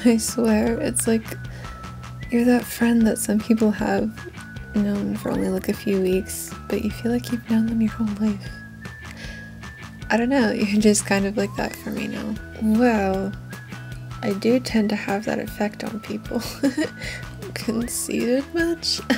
I swear, it's like you're that friend that some people have known for only like a few weeks, but you feel like you've known them your whole life. I don't know, you're just kind of like that for me now. Well, I do tend to have that effect on people. Conceited much?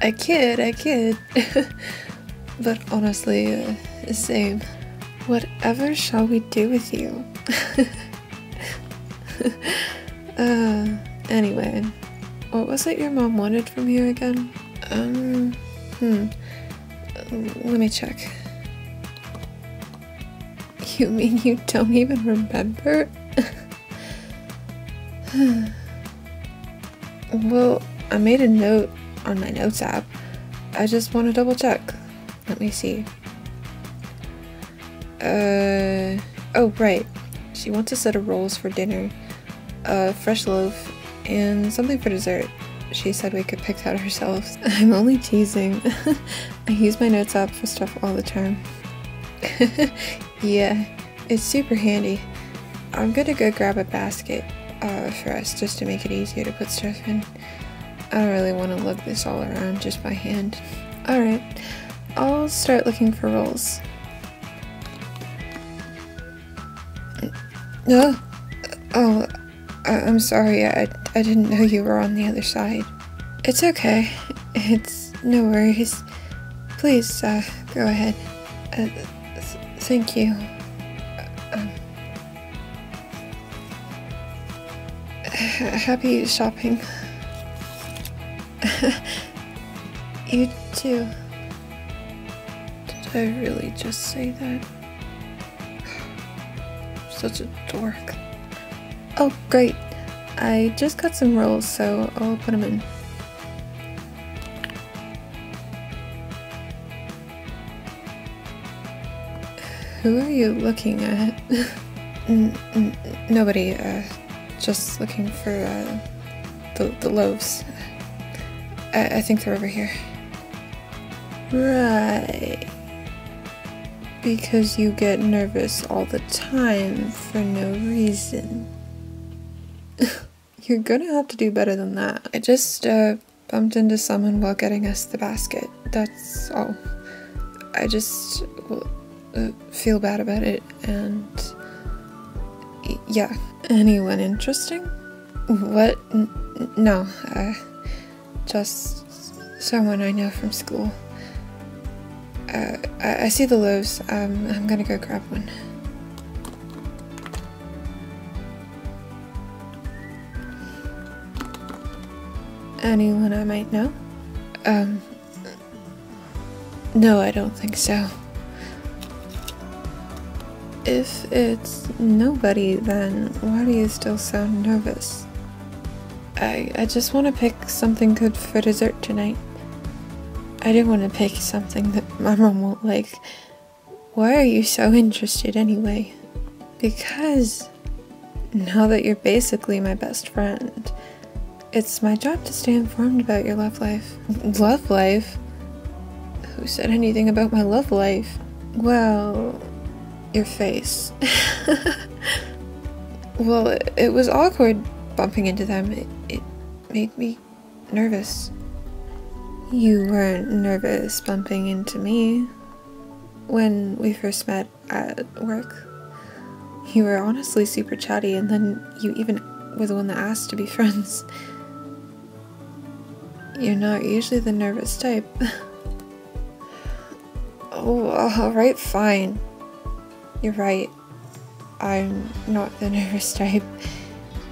I kid, I kid. but honestly, uh, same. Whatever shall we do with you? uh, anyway, what was it your mom wanted from you again? Um, hmm. Let me check. You mean you don't even remember? well, I made a note on my notes app. I just want to double check. Let me see. Uh, oh, right. She wants a set of rolls for dinner, a fresh loaf, and something for dessert. She said we could pick that ourselves. I'm only teasing. I use my notes app for stuff all the time. yeah, it's super handy. I'm gonna go grab a basket uh, for us just to make it easier to put stuff in. I don't really want to lug this all around just by hand. Alright, I'll start looking for rolls. Uh, oh, I I'm sorry, I, I didn't know you were on the other side. It's okay, it's no worries. Please, uh, go ahead. Uh, th thank you. Um, happy shopping. you too. Did I really just say that? Such a dork. Oh, great. I just got some rolls, so I'll put them in. Who are you looking at? nobody, uh, just looking for, uh, the, the loaves. I, I think they're over here. Right. Because you get nervous all the time for no reason. You're gonna have to do better than that. I just, uh, bumped into someone while getting us the basket. That's all. I just uh, feel bad about it, and yeah. Anyone interesting? What? N no, uh, just someone I know from school. Uh, I, I see the loaves. Um, I'm gonna go grab one. Anyone I might know? Um, no, I don't think so. If it's nobody, then why do you still sound nervous? I, I just want to pick something good for dessert tonight. I didn't want to pick something that my mom won't like. Why are you so interested anyway? Because now that you're basically my best friend, it's my job to stay informed about your love life. Love life? Who said anything about my love life? Well, your face. well, it, it, was awkward bumping into them. It, it made me nervous. You weren't nervous bumping into me when we first met at work. You were honestly super chatty, and then you even were the one that asked to be friends. You're not usually the nervous type. oh, alright, fine. You're right. I'm not the nervous type.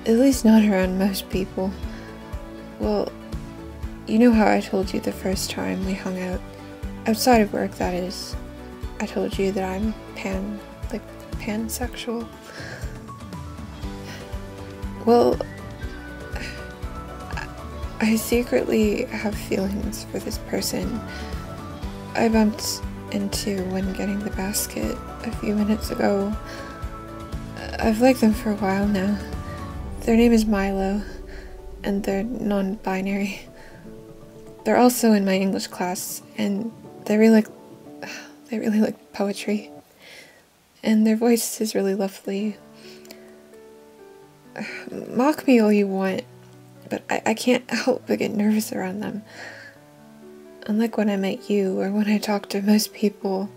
At least not around most people. Well, you know how I told you the first time we hung out? Outside of work, that is. I told you that I'm pan, like, pansexual. Well, I secretly have feelings for this person. I bumped into when getting the basket a few minutes ago. I've liked them for a while now. Their name is Milo, and they're non binary. They're also in my English class, and they really like, they really like poetry. And their voice is really lovely. mock me all you want, but I, I can't help but get nervous around them. Unlike when I met you or when I talk to most people,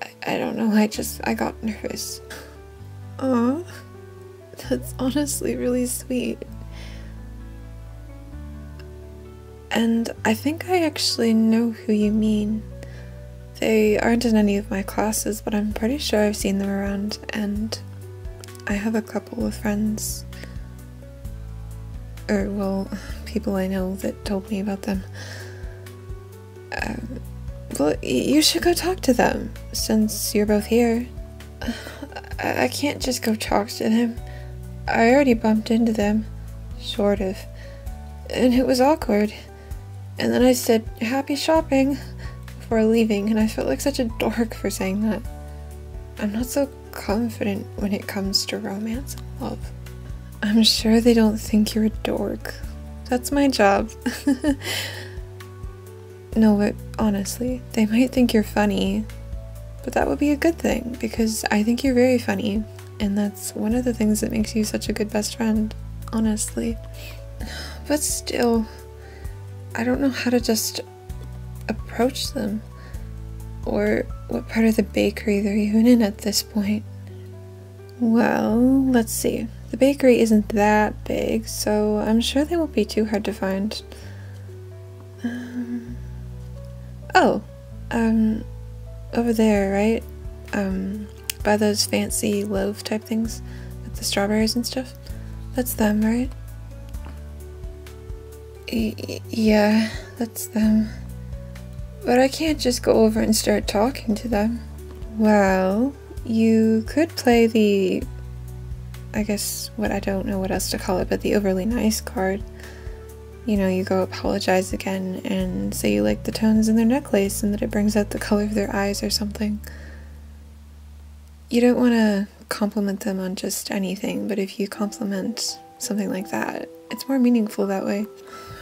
I, I don't know, I just, I got nervous. Aw, that's honestly really sweet. And I think I actually know who you mean. They aren't in any of my classes, but I'm pretty sure I've seen them around, and I have a couple of friends. Or, well, people I know that told me about them. Uh, well, you should go talk to them, since you're both here. I can't just go talk to them. I already bumped into them. Sort of. And it was awkward. And then I said, happy shopping, before leaving, and I felt like such a dork for saying that. I'm not so confident when it comes to romance and love. I'm sure they don't think you're a dork. That's my job. no, but honestly, they might think you're funny, but that would be a good thing because I think you're very funny, and that's one of the things that makes you such a good best friend, honestly. But still, I don't know how to just approach them or what part of the bakery they're even in at this point. Well, let's see. The bakery isn't that big, so I'm sure they won't be too hard to find. Um, oh, um, over there, right? Um, by those fancy loaf type things with the strawberries and stuff. That's them, right? Y yeah, that's them. But I can't just go over and start talking to them. Well, you could play the. I guess what I don't know what else to call it, but the overly nice card. You know, you go apologize again and say you like the tones in their necklace and that it brings out the color of their eyes or something. You don't want to compliment them on just anything, but if you compliment something like that, it's more meaningful that way.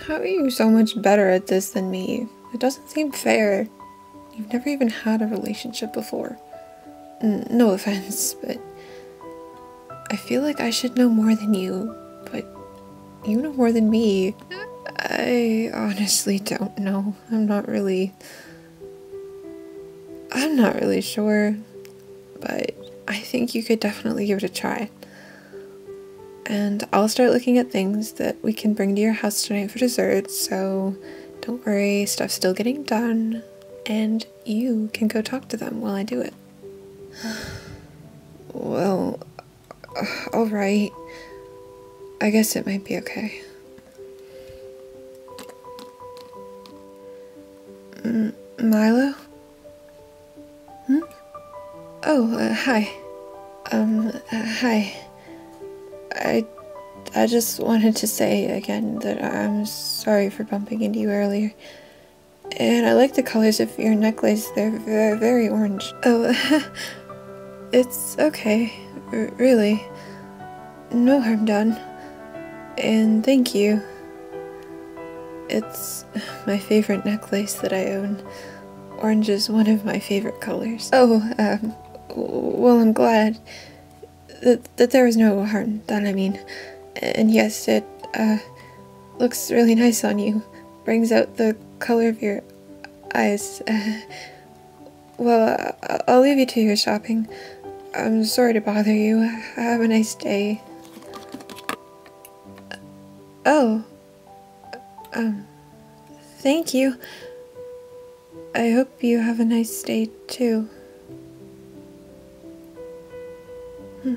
How are you so much better at this than me? It doesn't seem fair. You've never even had a relationship before. N no offense, but I feel like I should know more than you, but you know more than me. I honestly don't know. I'm not really. I'm not really sure, but I think you could definitely give it a try. And I'll start looking at things that we can bring to your house tonight for dessert, so don't worry, stuff's still getting done, and you can go talk to them while I do it. well, alright. I guess it might be okay. M Milo? Hmm? Oh, uh, hi. Um, uh, hi. I I just wanted to say again that I'm sorry for bumping into you earlier. And I like the colors of your necklace, they're very, very orange. Oh, it's okay, R really. No harm done. And thank you. It's my favorite necklace that I own. Orange is one of my favorite colors. Oh, um, well, I'm glad that, that there was no harm done, I mean. And yes, it uh, looks really nice on you. Brings out the color of your eyes. Well, I'll leave you to your shopping. I'm sorry to bother you. Have a nice day. Oh. Um, thank you. I hope you have a nice day too. Hmm.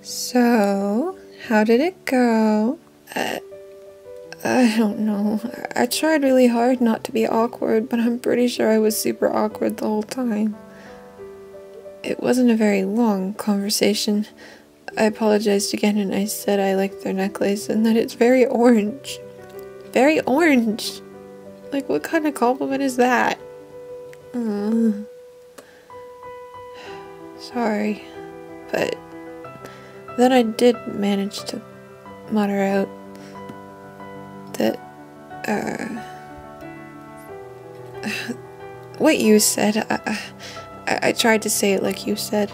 So, how did it go? Uh, I don't know. I tried really hard not to be awkward, but I'm pretty sure I was super awkward the whole time. It wasn't a very long conversation. I apologized again and I said I liked their necklace and that it's very orange. Very orange! Like, what kind of compliment is that? Uh, sorry, but then I did manage to mutter out that, uh, what you said. I, I tried to say it like you said,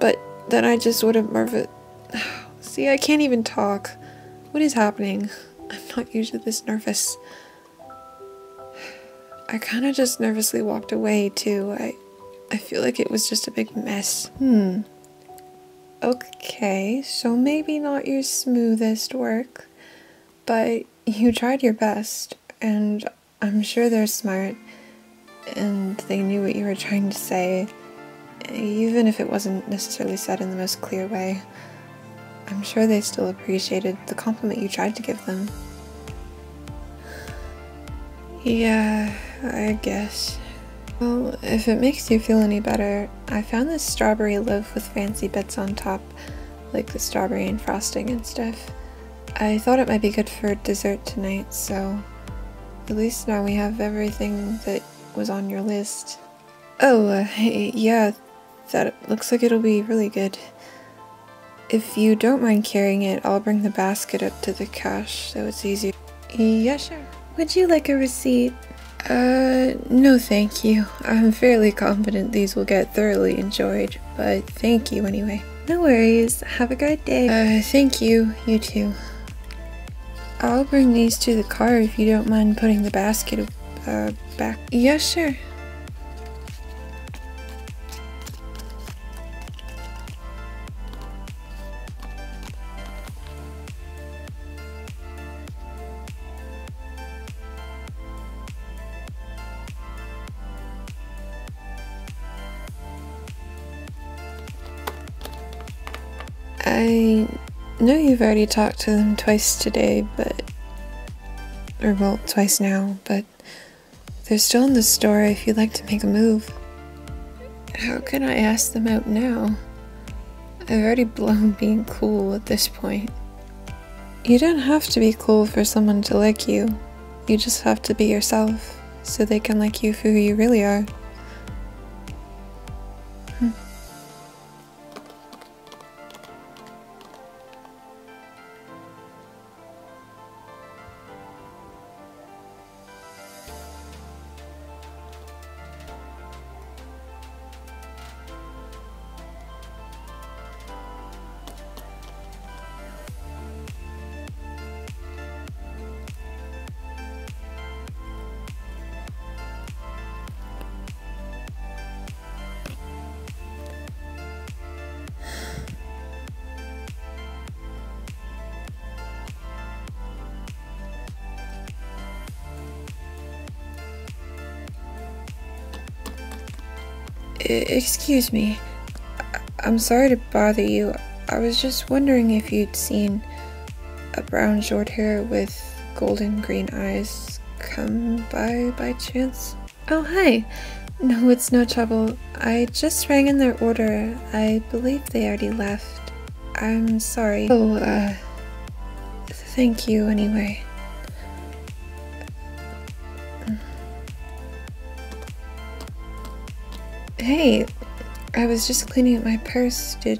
but then I just wouldn't murder. See, I can't even talk. What is happening? I'm not usually this nervous. I kind of just nervously walked away too. I I feel like it was just a big mess. Hmm. Okay, so maybe not your smoothest work, but you tried your best, and I'm sure they're smart, and they knew what you were trying to say, even if it wasn't necessarily said in the most clear way. I'm sure they still appreciated the compliment you tried to give them. Yeah, I guess. Well, if it makes you feel any better, I found this strawberry loaf with fancy bits on top, like the strawberry and frosting and stuff. I thought it might be good for dessert tonight, so at least now we have everything that was on your list. Oh, uh, yeah, that looks like it'll be really good. If you don't mind carrying it, I'll bring the basket up to the cash so it's easier. Yeah, sure. Would you like a receipt? Uh, no thank you. I'm fairly confident these will get thoroughly enjoyed, but thank you anyway. No worries. Have a good day. Uh, thank you. You too. I'll bring these to the car if you don't mind putting the basket uh, back. Yeah, sure. I know you've already talked to them twice today, but. Or, well, twice now, but they're still in the store if you'd like to make a move. How can I ask them out now? I've already blown being cool at this point. You don't have to be cool for someone to like you. You just have to be yourself so they can like you for who you really are. Excuse me. I'm sorry to bother you. I was just wondering if you'd seen a brown short hair with golden green eyes come by by chance. Oh, hi. No, it's no trouble. I just rang in their order. I believe they already left. I'm sorry. Oh, uh, thank you anyway. Hey, I was just cleaning up my purse. Did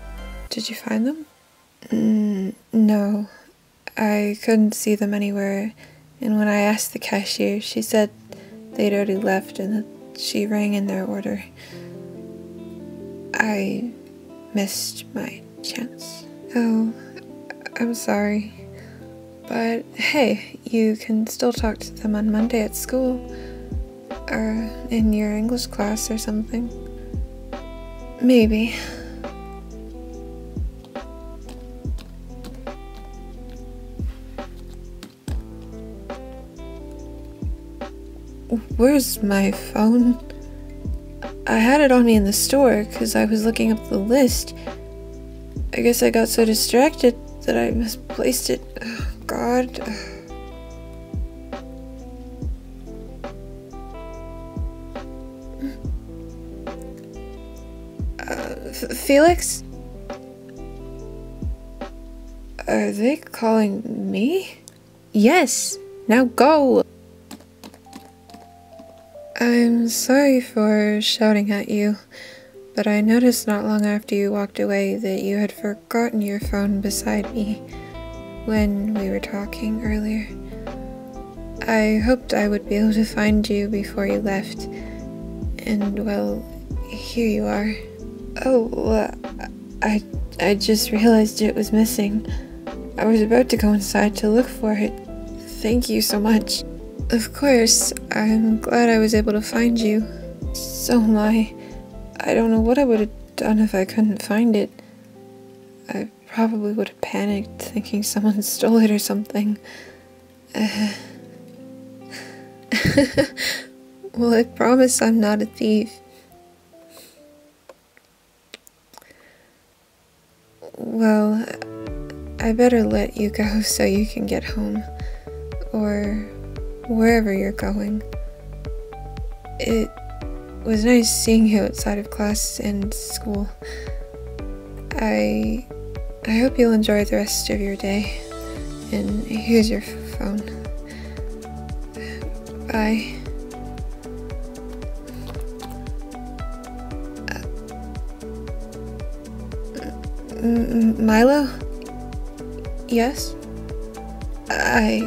did you find them? Mm, no, I couldn't see them anywhere. And when I asked the cashier, she said they'd already left and that she rang in their order. I missed my chance. Oh, I'm sorry. But hey, you can still talk to them on Monday at school. Or in your English class or something. Maybe. Where's my phone? I had it on me in the store because I was looking up the list. I guess I got so distracted that I misplaced it. Oh, God. Felix? Are they calling me? Yes, now go! I'm sorry for shouting at you, but I noticed not long after you walked away that you had forgotten your phone beside me when we were talking earlier. I hoped I would be able to find you before you left, and well, here you are. Oh, I I just realized it was missing. I was about to go inside to look for it. Thank you so much. Of course, I'm glad I was able to find you. So am I. I don't know what I would have done if I couldn't find it. I probably would have panicked, thinking someone stole it or something. Uh, well, I promise I'm not a thief. Well, I better let you go so you can get home. Or wherever you're going. It was nice seeing you outside of class and school. I I hope you'll enjoy the rest of your day. And here's your phone. Bye. M Milo? Yes? I.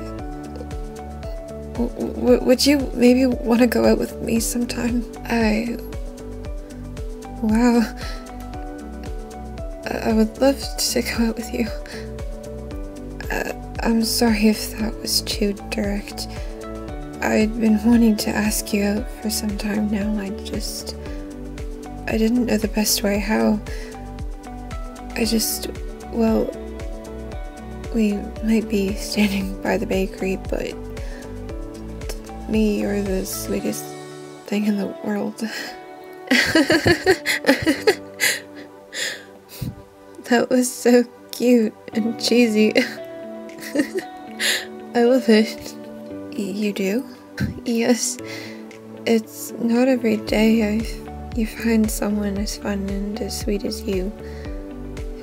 Would you maybe want to go out with me sometime? I. Wow. I would love to go out with you. Uh, I'm sorry if that was too direct. I'd been wanting to ask you out for some time now. I just. I didn't know the best way how. I just. Well. We might be standing by the bakery, but. Me, you're the sweetest thing in the world. that was so cute and cheesy. I love it. You do? Yes. It's not every day I you find someone as fun and as sweet as you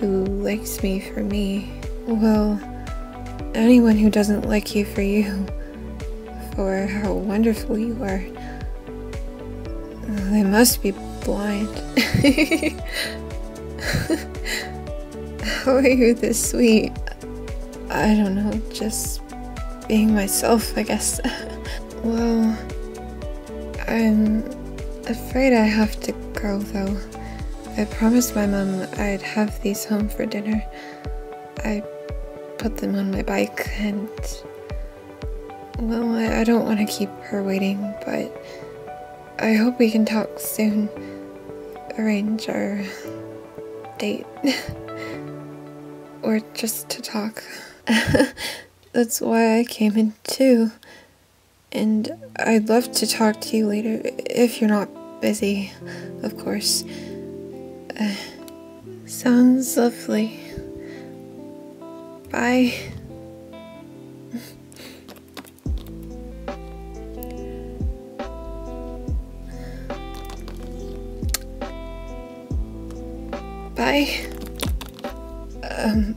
who likes me for me. Well, anyone who doesn't like you for you, for how wonderful you are, they must be blind. Oh, how are you this sweet? I don't know, just being myself, I guess. well, I'm afraid I have to go though. I promised my mom I'd have these home for dinner. I put them on my bike and. Well, I, I don't want to keep her waiting, but I hope we can talk soon. Arrange our date. or just to talk. That's why I came in too. And I'd love to talk to you later if you're not busy, of course. Sounds lovely. Bye. Bye. Um.